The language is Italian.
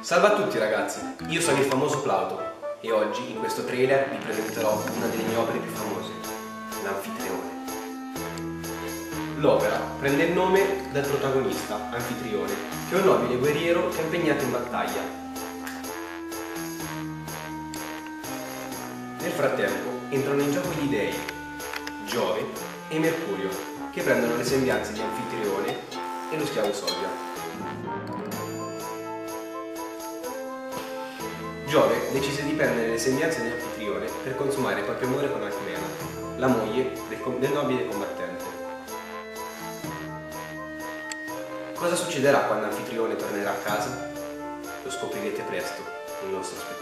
Salve a tutti ragazzi, io sono il famoso Plauto e oggi in questo trailer vi presenterò una delle mie opere più famose, l'Anfitrione. L'opera prende il nome dal protagonista, Anfitrione, che è un nobile guerriero che è impegnato in battaglia. Nel frattempo entrano in gioco gli dei, Giove e Mercurio, che prendono le sembianze di Anfitrione e lo schiavo Solvia. Giove decise di prendere le sembianze di Anfitrione per consumare il proprio amore con Alcmena, la moglie del, del nobile combattente. Cosa succederà quando Anfitrione tornerà a casa? Lo scoprirete presto nel nostro spettacolo.